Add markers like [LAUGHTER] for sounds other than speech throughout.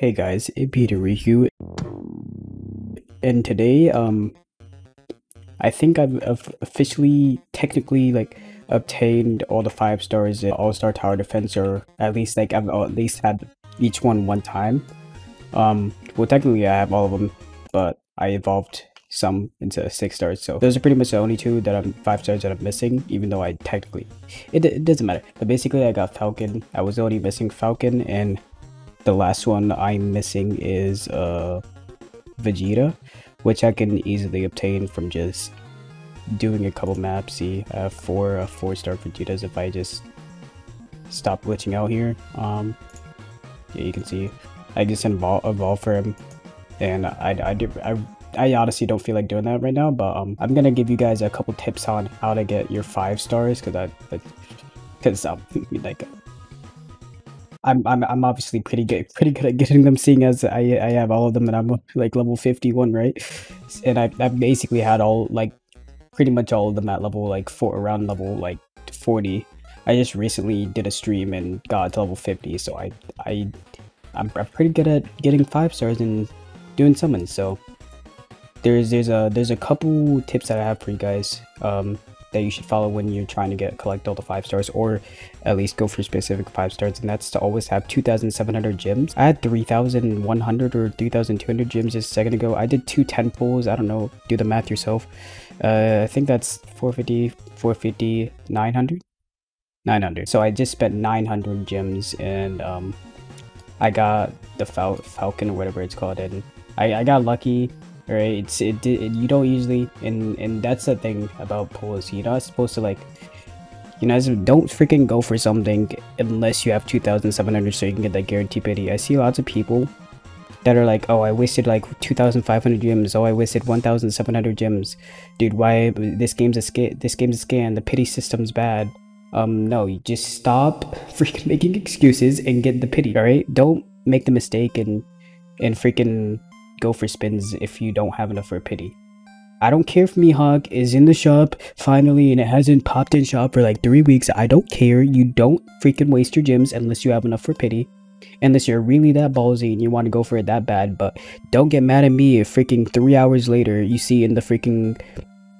Hey guys, it's Peter Riku, and today, um, I think I've, officially, technically, like, obtained all the five stars in All-Star Tower Defense, or at least, like, I've at least had each one one time. Um, well, technically, I have all of them, but I evolved some into six stars, so those are pretty much the only two that I'm five stars that I'm missing, even though I technically, it, it doesn't matter. But basically, I got Falcon. I was only missing Falcon, and the last one I'm missing is uh Vegeta, which I can easily obtain from just doing a couple maps. See, I have four uh, four star Vegetas if I just stop glitching out here. Um, yeah, you can see I just evolve, evolve for him, and I I do I. I honestly don't feel like doing that right now, but um, I'm gonna give you guys a couple tips on how to get your five stars, cause I, cause um, [LAUGHS] like I'm I'm I'm obviously pretty good pretty good at getting them seeing as I I have all of them and I'm like level 51, right? And I I basically had all like pretty much all of them at level like four around level like 40. I just recently did a stream and got to level 50, so I I I'm, I'm pretty good at getting five stars and doing summons, so there's there's a there's a couple tips that I have for you guys. Um that you should follow when you're trying to get collect all the five stars or at least go for specific five stars and that's to always have 2700 gems. I had 3100 or 3200 gems just a second ago. I did two 10 pulls. I don't know. Do the math yourself. Uh, i think that's 450 450 900 900 so i just spent 900 gems and um i got the Fal falcon or whatever it's called and I, I got lucky right? It's it, it, you don't usually and and that's the thing about pulls you're not supposed to like you know don't freaking go for something unless you have 2700 so you can get that guarantee pity i see lots of people that are like oh i wasted like 2500 gems oh i wasted 1700 gems dude why this game's a scam this game's a scam. The pity system's bad. Um no you just stop [LAUGHS] freaking making excuses and get the pity all right? Don't make the mistake and and freaking go for spins if you don't have enough for pity. I don't care if Mihawk is in the shop finally and it hasn't popped in shop for like three weeks. I don't care. You don't freaking waste your gems unless you have enough for pity. Unless you're really that ballsy and you want to go for it that bad. But don't get mad at me if freaking three hours later you see in the freaking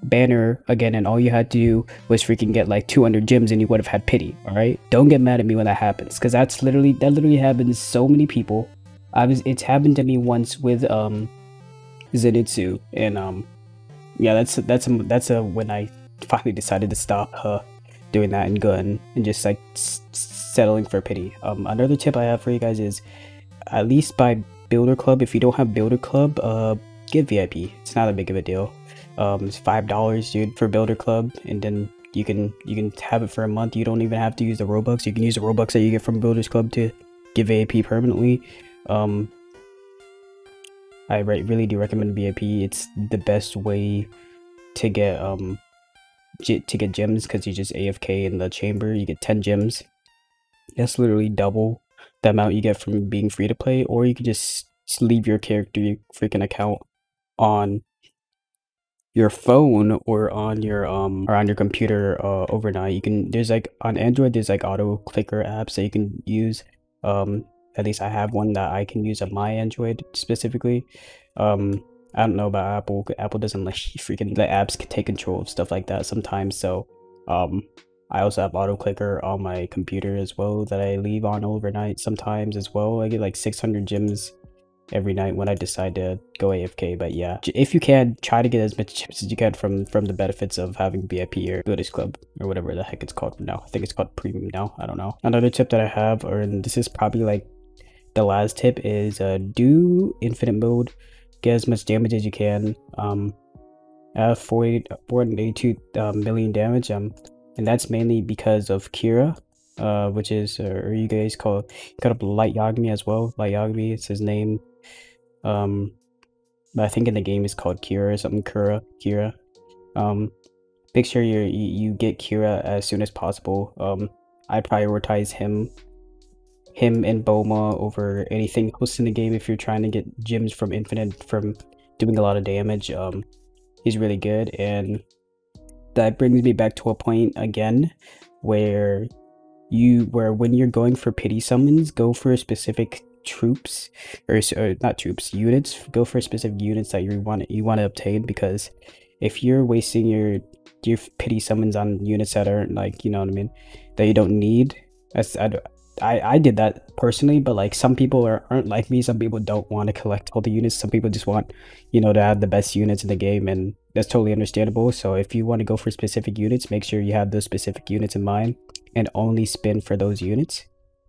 banner again and all you had to do was freaking get like 200 gems and you would have had pity. Alright? Don't get mad at me when that happens. Because that's literally, that literally happens so many people I was it's happened to me once with um Zenitsu and um yeah that's that's a, that's a when I finally decided to stop uh doing that and gun and just like settling for pity. Um another tip I have for you guys is at least by builder club if you don't have builder club uh get VIP. It's not a big of a deal. Um it's five dollars dude for builder club and then you can you can have it for a month. You don't even have to use the Robux. You can use the Robux that you get from Builders Club to get VIP permanently. Um, I re really do recommend VIP. It's the best way to get um to get gems because you just AFK in the chamber. You get 10 gems. That's literally double the amount you get from being free to play, or you can just leave your character your freaking account on your phone or on your um or on your computer uh overnight you can there's like on android there's like auto clicker apps that you can use um at least I have one that I can use on my Android specifically. Um, I don't know about Apple. Apple doesn't [LAUGHS] like freaking let apps take control of stuff like that sometimes. So, um, I also have auto clicker on my computer as well that I leave on overnight sometimes as well. I get like 600 gems every night when I decide to go AFK. But yeah, if you can, try to get as much gems as you can from from the benefits of having VIP or Builders Club or whatever the heck it's called now. I think it's called Premium now. I don't know. Another tip that I have, or and this is probably like the last tip is uh, do infinite mode, get as much damage as you can. Um, I have 40, 482 uh, million damage, um, and that's mainly because of Kira, uh, which is, uh, or you guys call, cut up Light Yagami as well. Light Yagami, it's his name. Um, I think in the game it's called Kira or something, Kira, Kira. Um, make sure you you get Kira as soon as possible. Um, I prioritize him him and Bulma over anything else in the game if you're trying to get gems from Infinite from doing a lot of damage. Um, he's really good, and that brings me back to a point again where you where when you're going for pity summons, go for specific troops or, or not troops units. Go for specific units that you want you want to obtain because if you're wasting your your pity summons on units that aren't like you know what I mean that you don't need. That's I, I, I did that personally, but like some people are, aren't like me. Some people don't want to collect all the units. Some people just want, you know, to have the best units in the game, and that's totally understandable. So if you want to go for specific units, make sure you have those specific units in mind and only spin for those units.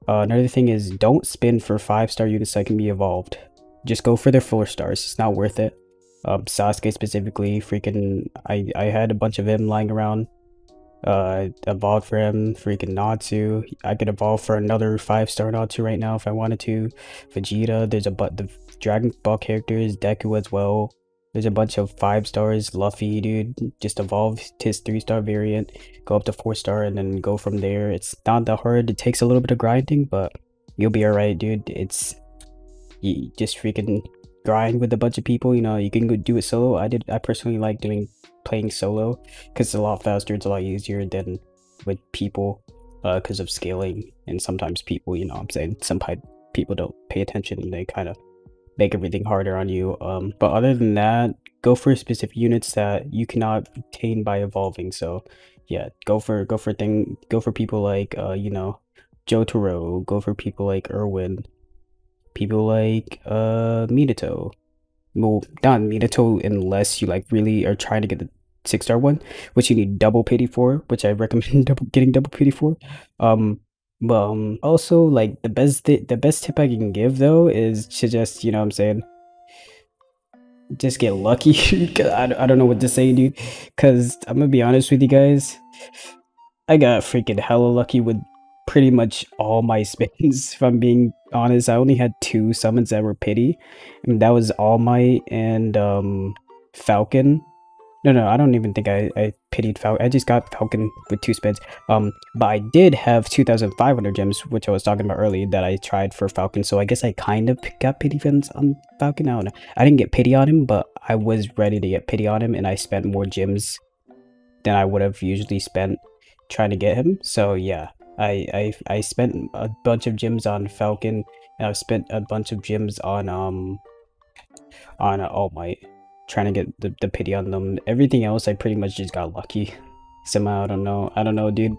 Uh, another thing is don't spin for five star units that can be evolved. Just go for their four stars. It's not worth it. Um, Sasuke specifically, freaking, I, I had a bunch of him lying around. Uh, evolved for him, freaking Natsu. I could evolve for another five star Natsu right now if I wanted to. Vegeta, there's a but the Dragon Ball characters, Deku as well. There's a bunch of five stars. Luffy, dude, just evolve his three star variant, go up to four star, and then go from there. It's not that hard. It takes a little bit of grinding, but you'll be alright, dude. It's you just freaking grind with a bunch of people. You know, you can go do it solo. I did. I personally like doing playing solo because it's a lot faster. It's a lot easier than with people because uh, of scaling. And sometimes people, you know, I'm saying some people don't pay attention and they kind of make everything harder on you. Um, but other than that, go for specific units that you cannot obtain by evolving. So yeah, go for go for thing go for people like uh, you know, Jotaro, go for people like Erwin, people like uh Minato. Well, not Minato unless you like really are trying to get the six star one, which you need double pity for, which I [LAUGHS] recommend double, getting double pity for. Um, but um, also like the best th- the best tip I can give though is to just you know what I'm saying just get lucky. [LAUGHS] I, I don't know what to say, dude. Cause I'm gonna be honest with you guys, I got freaking hella lucky with pretty much all my [LAUGHS] spins. If I'm being honest, I only had two summons that were pity, and that was All Might and um Falcon. No, no, I don't even think I, I pitied Falcon. I just got Falcon with two spins. Um, but I did have 2,500 gems, which I was talking about earlier, that I tried for Falcon. So I guess I kind of got pity fins on Falcon. I don't know. I didn't get pity on him, but I was ready to get pity on him, and I spent more gems than I would have usually spent trying to get him. So yeah, I I I spent a bunch of gems on Falcon, and I've spent a bunch of gems on um on uh, All Might trying to get the, the pity on them. Everything else, I pretty much just got lucky. Somehow, I don't know. I don't know, dude.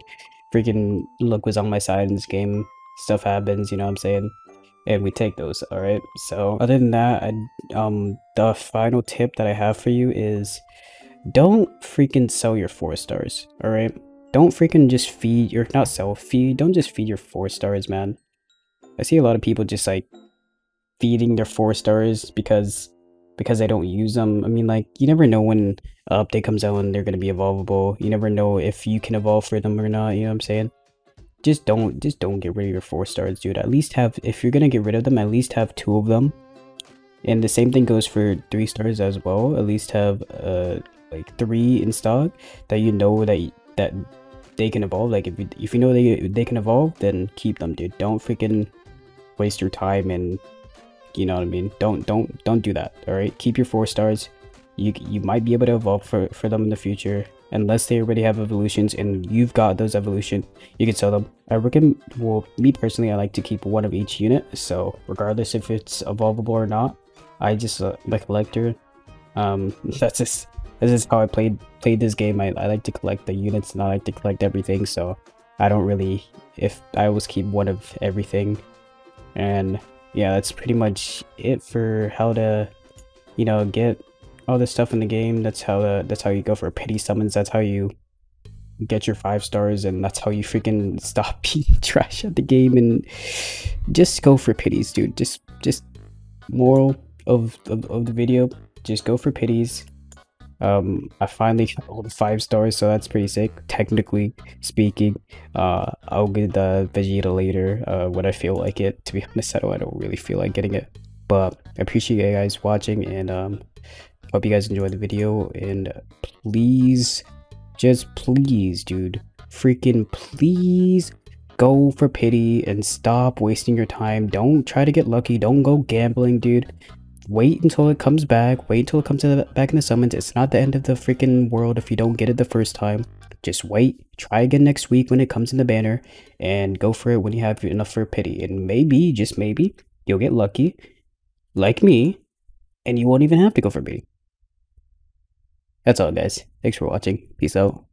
Freaking luck was on my side in this game. Stuff happens, you know what I'm saying? And we take those, alright? So, other than that, I, um, the final tip that I have for you is don't freaking sell your four stars, alright? Don't freaking just feed your, not sell, feed, don't just feed your four stars, man. I see a lot of people just like feeding their four stars because because I don't use them. I mean, like, you never know when an update comes out and they're going to be evolvable. You never know if you can evolve for them or not, you know what I'm saying? Just don't, just don't get rid of your 4 stars, dude. At least have, if you're going to get rid of them, at least have two of them. And the same thing goes for 3 stars as well. At least have, uh, like, 3 in stock that you know that, that they can evolve. Like, if you, if you know they, they can evolve, then keep them, dude. Don't freaking waste your time and you know what I mean? Don't don't don't do that. All right, keep your four stars. You you might be able to evolve for for them in the future unless they already have evolutions and you've got those evolution. You can sell them. I recommend. Well, me personally, I like to keep one of each unit. So regardless if it's evolvable or not, I just uh, like collector. Um, [LAUGHS] that's just this is how I played played this game. I, I like to collect the units and I like to collect everything. So I don't really if I always keep one of everything and yeah, that's pretty much it for how to, you know, get all this stuff in the game. That's how the, that's how you go for pity summons. That's how you get your five stars, and that's how you freaking stop [LAUGHS] being trash at the game and just go for pities, dude. Just just moral of, of, of the video, just go for pities. Um, I finally got all the five stars, so that's pretty sick. Technically speaking, uh, I'll get the Vegeta later uh, when I feel like it. To be [LAUGHS] honest, I don't, I don't really feel like getting it. But I appreciate you guys watching, and um, hope you guys enjoyed the video. And please, just please, dude, freaking please go for pity and stop wasting your time. Don't try to get lucky. Don't go gambling, dude wait until it comes back. Wait until it comes the, back in the summons. It's not the end of the freaking world if you don't get it the first time. Just wait. Try again next week when it comes in the banner. And go for it when you have enough for pity. And maybe, just maybe, you'll get lucky, like me, and you won't even have to go for B. That's all, guys. Thanks for watching. Peace out.